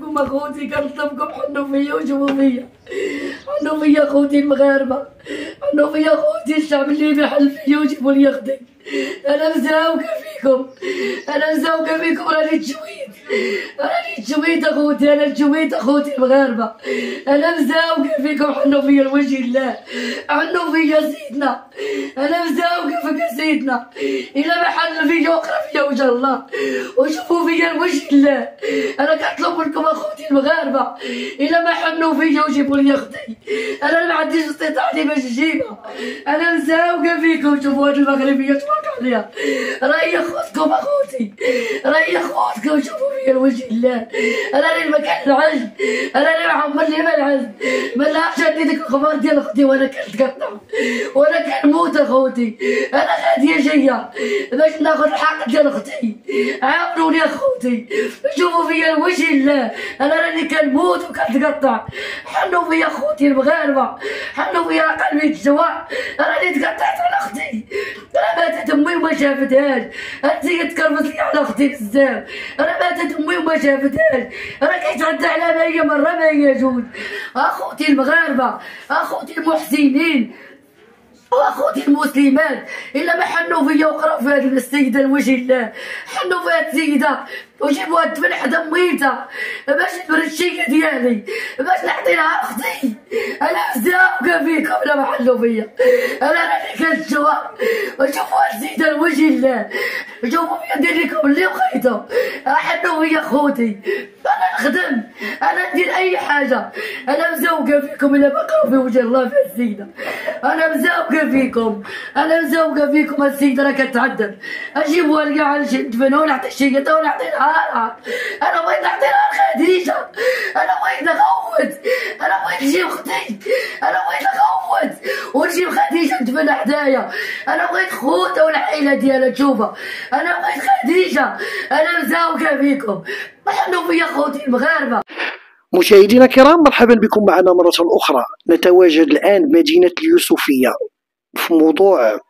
نطلبكم أخوتي كنطلبكم حنوا فيا وجبوا فيا حنوا فيا أخوتي المغاربة. حنوا فيا أخوتي الشعب الليبي حل فيا وجيبوا لي أختي أنا مزاوقة فيكم. أنا مزاوقة فيكم. راني تجويت راني تجويت اخوتي أنا تجويت اخوتي المغاربة. أنا مزاوقة فيكم حنوا فيا لوجه الله. حنوا فيا سيدنا أنا مزاوقة فيك سيدنا إلى ما حل فيا وقرا فيا وجه الله. وشوفوا فيا لوجه الله. أنا كنطلب منكم أخوتي المغاربة. إلى ما حنوا فيا وجيبوا لي أختي. أنا ما عنديش استطاعتي باش نجيبها أنا مزاوقة فيكم. شوفوا هاد المغربية تبارك عليها. راهي أخوتكم أخوتي. راهي أخوتكم. شوفوا فيا لوجه الله. أنا راني ما كنعج أنا راني معمر لي ما نعز ما عندي ديك الخبر ديال أختي وأنا كنتقطع وأنا كنموت أخوتي. أنا غاديه جاية. باش ناخذ الحق ديال أختي. عاونوني أخوتي. شوفوا فيا لوجه الله. أنا راني كنموت وكنتقطع حنوا فيا أخوتي المغاربة. حنوا فيا قلبي تجوع راني تقطعت على أختي. أنا ماتت أمي وما شافتهاش. انتي تكرفس لي على أختي بزاف. أنا ماتت أمي وما شافتهاش. أنا كيتعدى على ما هي مرة ما جوج أخوتي المغاربة أخوتي المحسنين واخوتي المسلمات. إلا ما حنوا فيا وقراو في هذه السيدة لوجه الله. حنوا في هذه السيدة. وجيبوها تفن حدا ميتة باش نبرد الشيكة ديالي. باش نعطي لها أختي أنا مزاوقة فيكم لا حلوا فيا أنا راني كنتجوع وشوفوا السيدة لوجه الله. شوفوا ندير لكم اللي بغيتو حنوا فيا خوتي أنا نخدم أنا ندير أي حاجة. أنا مزوقة فيكم إلا بقاو في وجه الله في السيدة أنا مزوقة فيكم. أنا مزوقة فيكم السيدة راه كتعذب اجيبوها لكاع ندفنها ونعطي الشيكة ونعطي لها أنا بغيت نعطي لها خديجة. أنا بغيت نغوت أنا بغيت نجيب أختي أنا بغيت نغوت ونجيب خديجة ندفنها حدايا. أنا بغيت خوتها والعائلة ديالها تشوفها. أنا بغيت خديجة. أنا مزوقة فيكم. حنوا فيا خوتي المغاربة. مشاهدينا الكرام مرحبا بكم معنا مرة أخرى. نتواجد الآن بمدينة اليوسفية في موضوع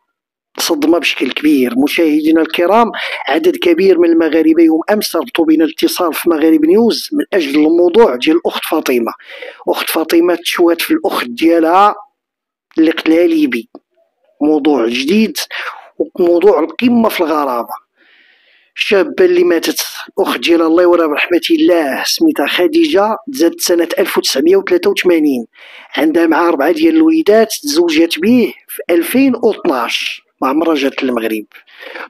صدمة بشكل كبير. مشاهدينا الكرام عدد كبير من المغاربة يوم أمس ربطوا بنا الاتصال في مغارب نيوز من أجل الموضوع ديال الأخت فاطمة. أخت فاطمة تشوات في الأخت ديالها اللي قتلها ليبي موضوع جديد وموضوع القمة في الغرابة. الشابة اللي ماتت الأخت ديالها الله يوريها برحمة الله سميتها خديجة تزادت سنة 1983 عندها مع أربعة ديال الوليدات تزوجت به في 2012 ما عمرها جات للمغرب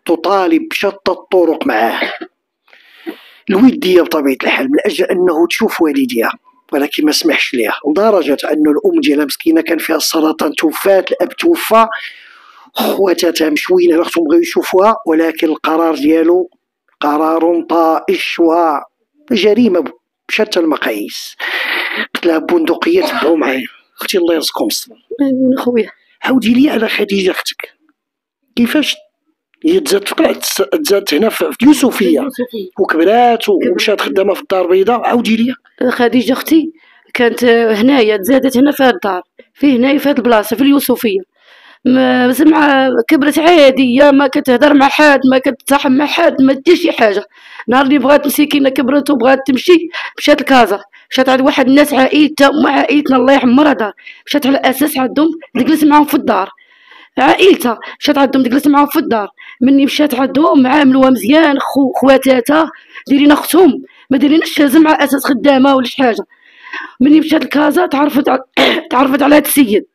تطالب بشتى الطرق معاه الودية بطبيعة الحال من أجل أنه تشوف والديها ولكن ما سمحش ليها. لدرجة أن الأم ديالها مسكينة كان فيها السرطان توفات الأب توفى خواتاتها مشويين على اختهم بغاو يشوفوها ولكن القرار ديالو قرار طائش وجريمة بشتى المقاييس. قتلها بندقية تبعو معايا. أختي الله يرزقكم الصبر. خويا. عاودي لي على خديجة أختك. كيفاش هي تزادت في قلعة تزادت هنا في في اليوسفية وكبرات ومشات خدامة في الدار البيضاء عاودي لي خديجة أختي كانت هنايا تزادت هنا في هاد الدار في هنايا في هاد البلاصة في اليوسفية. ما سمع كبرت عادية ما كتهدر مع حد ما كتصاحب مع حد ما دير شي حاجة. نهار اللي بغات مسكينة كبرت وبغات تمشي مشات لكازا. مشات عند واحد الناس عائلتها مع عائلتنا الله يعمرها دار. مشات على أساس عندهم تجلس معاهم في الدار. عائلتها مشات عندهم تجلس معاهم في الدار. مني مشات عندهم عاملوها مزيان خو خواتاتها دايرين أختهم. ما دايرينش على أساس خدامة ولا شي حاجة. مني مشات لكازا تعرفت على تعرفت على هاد السيد.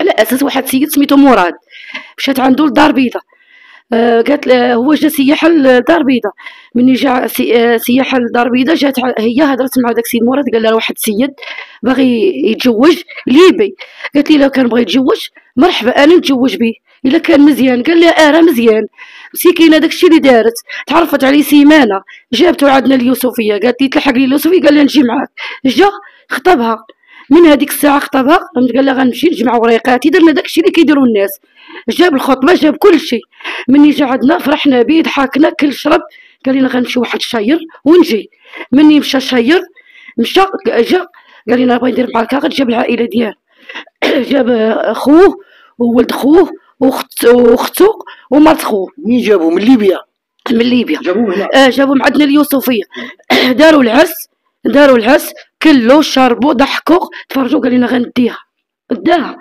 على أساس واحد سيد سميتو مراد. مشات عنده لدار بيضا آه قالت له هو جا سياح لدار بيضا مني جا آه سياح لدار بيضا جات هي هضرت مع داك السيد مراد قال لها واحد السيد باغي يتزوج ليبي. قالت لي لو كان بغى يتزوج مرحبا أنا نتزوج به إلا كان مزيان قال لي آه راه مزيان. مسكينة داكشي اللي دارت تعرفت عليه سيمانة. جابته عندنا اليوسفية قالت لي تلحق لي اليوسفية قال لها نجي معاك. جا خطبها. من هذيك الساعة خطبها قال لها غنمشي نجمع وريقاتي درنا داكشي اللي كيديروا الناس. جاب الخطبة جاب كل شيء. مني جا عندنا فرحنا بيه ضحكنا كلا شرب. قال لنا غنمشي واحد الشهر ونجي. مني مشى شهر مشى جا قال لنا بغا ندير معاك غير جاب العائلة ديالو. جاب خوه وولد خوه وخت وختو ومرت خوه. مين جابو؟ من ليبيا؟ من ليبيا. جابوه هنا. آه جابوا عندنا اليوسفية. داروا العرس. داروا العرس كلوا شربوا ضحكوا تفرجوا قال لنا غنديها. داها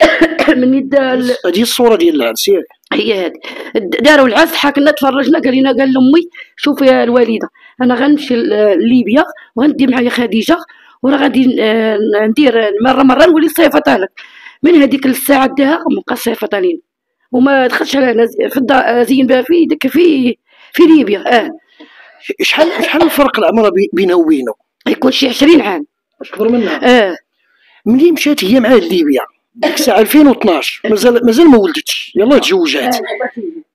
من يد هذه الصورة ديال العرس ياك. هي هذه. داروا العرس حكنا تفرجنا قال لنا قال لأمي شوفي يا الوالدة أنا غنمشي لليبيا وغندي معايا خديجة وراه غادي آه، ندير مرة مرة نولي صيفطها لك. من هذيك الساعة داها وبقى صيفطها لينا. وما دخلش زي- في الدار زين بها في ديك في في ليبيا آه. شحال شحال الفرق العمر بي- بينها وبينه؟ يكون شي 20 عام. أكبر منها. آه ملي مشات هي مع ليبيا؟ ديك الساعة 2012 مازال مازال ما ولدتش. يلاه تزوجات.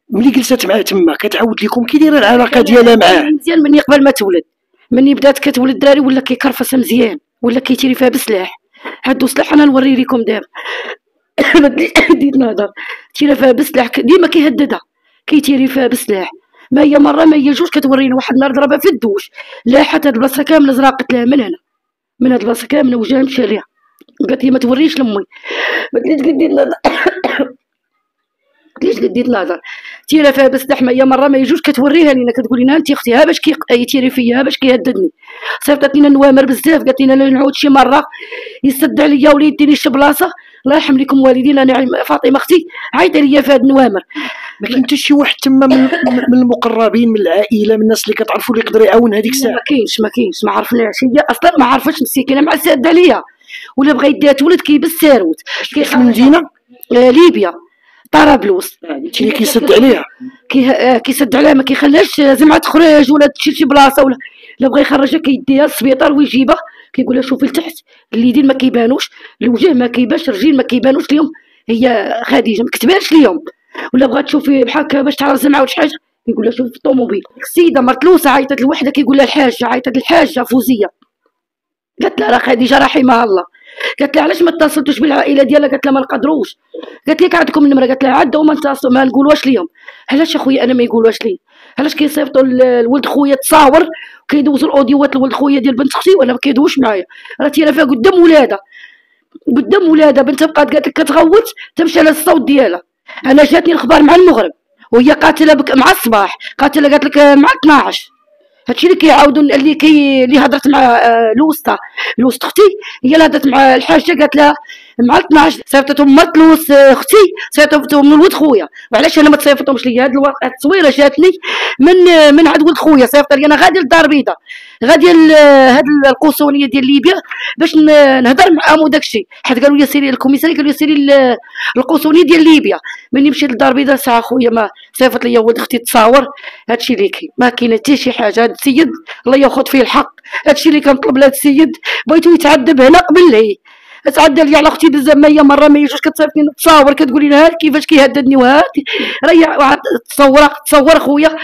ملي جلست معاه تما كتعاود لكم كي دايره العلاقة ديالها معاه؟ مزيان من قبل ما تولد. مني بدات كتولد الدراري ولا كيكرفس مزيان ولا كيتيري فيها بسلاح. عندو سلاح أنا نوري لكم دابا. ديت نهضر. تيري فيها بسلاح ديما كيهددها. كيتيري فيها بسلاح. ما هي مرة ما هي جوج كتورينا واحد النهار ضربها في الدوش. لاحت هاد البلاصة كاملة زرقت لها من هنا من هاد البلاصة كاملة وجهها مشى قالت لي ما توريش لأمي. قلت قديت نهضر؟ ليش قديت نهضر؟ تيرا فيها بسلاح ما هي مرة ما يجوش كتوريها لينا. كتقول لنا انت أختي ها باش كي يتيري فيا باش كيهددني صيفطت لينا نوامر بزاف. قالت لا نعود شي مرة. يسد عليا ولا يديني شي بلاصة؟ الله يرحم لكم والدينا أنا عم- فاطمة أختي. عيط ليا في هاد النوامر. ما كاين حتى شي واحد تما من, من المقربين من العائلة من الناس اللي كتعرفوا اللي يقدر يعاون هذيك الساعة. ما كاينش ما كاينش ما عرفناش هي أصلا ما عرفتش مسكينه مع ساد عليا ولا بغا يديها تولد كيبس ساروت. في المدينة؟ آه، ليبيا. طرابلس. اللي كيسد عليها. كي آه، كيسد عليها ما كيخليهاش زعما تخرج ولا تمشي لشي بلاصة ولا لا بغى يخرجها كيديها للسبيطار ويجيبها. كيقول لها شوفي لتحت اليدين ما كيبانوش الوجه ما كيبانش الرجلين ما كيبانوش اليوم. هي خديجة ما كتبانش اليوم. ولا بغات تشوفي بحال باش زعما ولا شي حاجة يقول لها شوفي في الطوموبيل. السيده مرتلوسه عيطت لوحده كيقول لها الحاجة عيطت الحاجة فوزية. قالت لها راه خديجة رحمها الله. قالت لها علاش ما اتصلتوش بالعائلة ديالها؟ قالت لها ما نقدروش. قالت لك عندكم النمرة. قالت لها عندها وما نتصلوا. ما نقولوش ليهم. علاش أخويا أنا ما يقولوش لي؟ علاش كيصيفطوا ل- لولد خويا تصاور؟ وكيدوزوا الاوديوات لولد خويا ديال بنت أختي وأنا ما كيدوش معايا. راه تيرا فيها قدام ولادها قدام ولادها بنتها بقات قالت لك كتغوت تمشي على الصوت ديالها. أنا جاتني الأخبار مع المغرب وهي قاتلها بكري مع الصباح قاتلة قالت لك مع 12 هادشي اللي كيعاودوا اللي كي اللي هضرت مع آه، لوستا لوست أختي هي اللي هضرت مع الحاجة قالت لها مع 12 صيفطتهم مرت لوس آه، أختي صيفطتهم من ولد خويا. وعلاش أنا ما تصيفطهمش ليا؟ هاد التصويره جاتني من آه، من عند ولد خويا. صيفط لي أنا غادي للدار البيضاء غادي ل- هاد القونصلية ديال ليبيا باش نهضر معاهم وداكشي حيت قالوا لي سيري ال commissariat قالوا لي سيري القونصلية ديال ليبيا. ملي مشيت للدار البيضاء ساعة خويا ما صيفط لي ولد أختي تصاور. هادشي اللي كاين ما كاين حتى شي حاجة. هاد السيد الله ياخذ فيه الحق. هادشي اللي كنطلب لهاد السيد بغيتو يتعذب هنا قبل لي تعدى لي على أختي بزاف ما هي مرة ما هي جوج كتصيفطني تصاور كتقول لي ها كيفاش كيهددني وها راه واحد تصور تصور خويا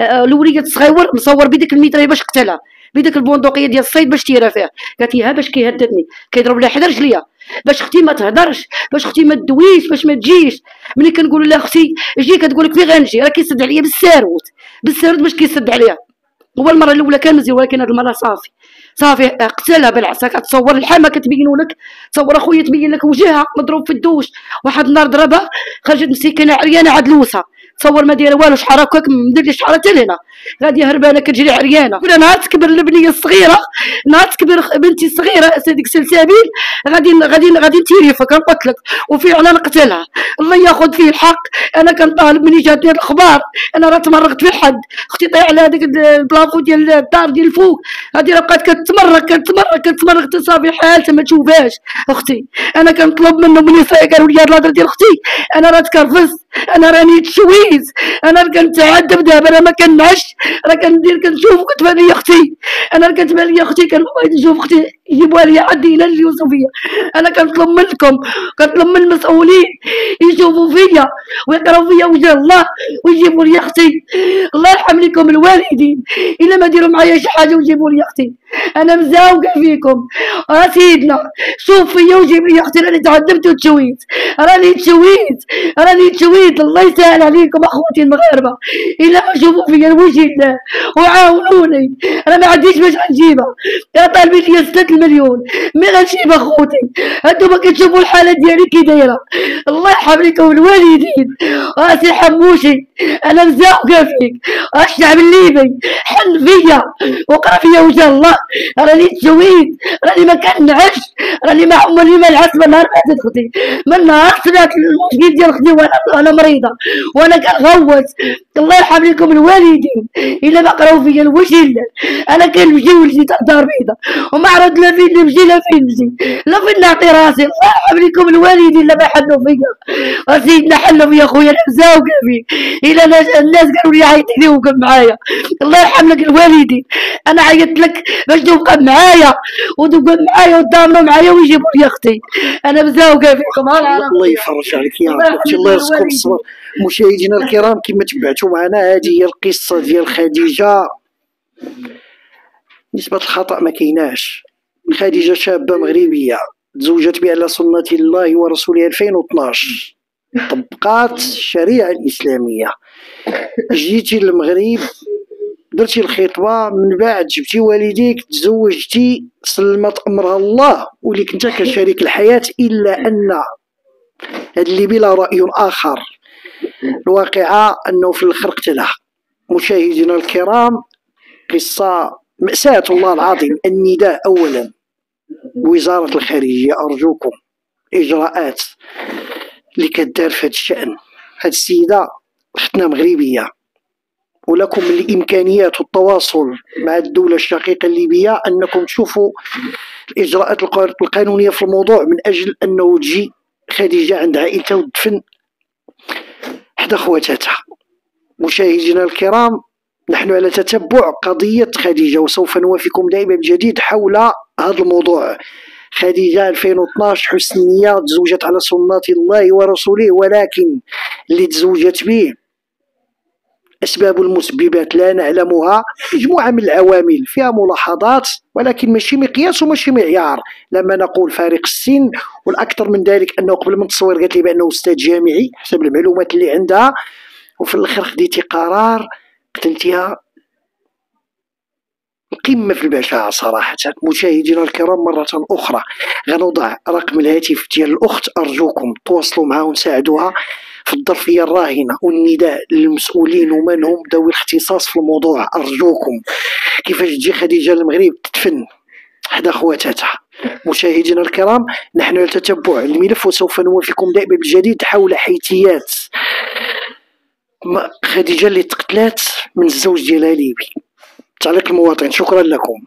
آه، الوليد الصغير مصور بديك الميتري باش قتلها بديك البندقية ديال الصيد باش تيرا فيها. قالت لي ها باش كيهددني. كيضرب لها حدا رجليا باش أختي ما تهدرش باش أختي ما تدويش باش ما تجيش. ملي كنقول لها أختي جي كتقول لك فين غنجي راه كيسد عليا بالساروت. بالساروت باش كيسد عليها. هو المره الأولى كان مزيان ولكن هذه المرة صافي. صافي قتلها بالعصا كتصور الحما كتبين لك. تصور أخويا تبين لك وجهها مضروب في الدوش. واحد النهار ضربها خرجت مسكينة عريانة عاد لوسها. تصور ما دايره والو شعرها هكاك مدير لي حتى لهنا. غاديه هربانه كتجري عريانة. ولا نهار تكبر البنية الصغيرة نهار تكبر بنتي الصغيرة سيدك سلسبيل غادي غادي غادي نتيريفها كنقتلك. وفعلا نقتلها. الله ياخذ فيه الحق. أنا كنطالب مني جاتني الاخبار أنا راه تمرقت في الحد أختي طيح على هذاك ال plafond ديال الدار ديال الفوق. هذه راه بقات كتمرق كتمرق كتمرق حتى صافي حالتها ما تشوفهاش. أختي أنا كنطلب منهم من قالوا لي الهضرة ديال أختي. أنا راه تكرفست. أنا راني تشويت أنا كنتعذب دابا أنا ما كنعش راه كندير كنشوف كتبان لي أختي. أنا كتبان لي أختي كنبغي نشوف أختي. يجيبوها لي عندي هنا اليوسفية. أنا كنطلب منكم كنطلب من المسؤولين يشوفوا فيا ويقراو فيا وجه الله ويجيبوا لي أختي. الله يرحم لكم الوالدين. إلا ما ديروا معايا شي حاجة وجيبوا لي أختي. أنا مزاوقه فيكم. آه سيدنا شوف فيا وجيب لي أختي. راني تعذبت وتشويت. راني تشويت. راني تشويت. الله يسهل عليكم أخوتي المغاربة. إلا ما شوفوا فيا وجه الله وعاونوني. أنا ما عنديش باش نجيبها. يا طالبين لي ستة المليون مي غنجيب اخوتي هانتوما كتشوفوا الحالة ديالي كي دايرة. الله يرحم لكم الوالدين راسي حموشي. أنا مزاوقة فيك. الشعب الليبي حل فيا. وقرأ فيا وجه الله. راني تزويد. راني ما كنعش راني ما عمري ما نعس من نهار ماتت أختي من نهار سمعت المشكل ديال أختي وأنا أنا مريضة. وأنا كنغوت الله يرحم لكم الوالدين. إلا ما قراو فيا الوجه أنا كنمشي ولدي تحت دار بيضاء وما عرفت لا فين نمشي لا فين نمشي لا فين نعطي راسي. الله يرحم لكم الوالدين. لا ما حلوا فيا. سيدنا حلوا فيا خويا مزاوقه فيك إلا الناس قالوا لي عيط لي وقف معايا. الله يرحم لك الوالدين. أنا عيطت لك باش توقف معايا. وتوقف معايا وتضامنوا معايا ويجيبوا لي أختي. أنا مزاوقه فيكم الله يفرج عليك يا رب. الله يرزقكم الصبر. مشاهدينا الكرام كما تبعتوا معنا هذه هي القصة ديال خديجة. نسبة الخطأ ما كايناش. خديجة شابة مغربية تزوجت على سنة الله ورسوله 2012 طبقات الشريعة الإسلامية. جيتي للمغرب درتي الخطبة من بعد جبتي والديك تزوجتي سلمت أمرها الله وليك انت كشريك الحياة إلا أن هاد اللي بلا رأي آخر. الواقعة أنه في الآخر قتلها مشاهدينا الكرام قصة مأساة الله العظيم. النداء أولا. وزارة الخارجية أرجوكم إجراءات اللي كدار في هذا الشأن. هاد السيدة اختنا مغربية. ولكم الإمكانيات والتواصل مع الدولة الشقيقة الليبية أنكم تشوفوا الإجراءات القانونية في الموضوع من أجل أنه تجي خديجة عند عائلتها وتدفن إحدى خواتاتها. مشاهدينا الكرام نحن على تتبع قضية خديجة وسوف نوافيكم دائما بجديد حول هذا الموضوع. خديجة 2012 حسن النية تزوجت على سنة الله ورسوله ولكن اللي تزوجت به أسباب المسببات لا نعلمها. مجموعة من العوامل فيها ملاحظات ولكن ماشي مقياس وماشي معيار. لما نقول فارق السن والأكثر من ذلك أنه قبل من التصوير قالت لي بأنه أستاذ جامعي حسب المعلومات اللي عندها. وفي الأخير خديتي قرار قتلتيها قمة في البشاعة صراحة. مشاهدينا الكرام مرة أخرى غنوضع رقم الهاتف ديال الأخت أرجوكم تواصلوا معها ونساعدوها. في الظرفية الراهنة والنداء للمسؤولين ومن هم ذوي الاختصاص في الموضوع. أرجوكم كيفاش تجي خديجة للمغرب تدفن حدا خواتاتها. مشاهدينا الكرام نحن نتتبع الملف وسوف نوافيكم دائما بالجديد حول حيثيات خديجة اللي تقتلات من الزوج ديالها ليبي. تعليق المواطن شكرا لكم.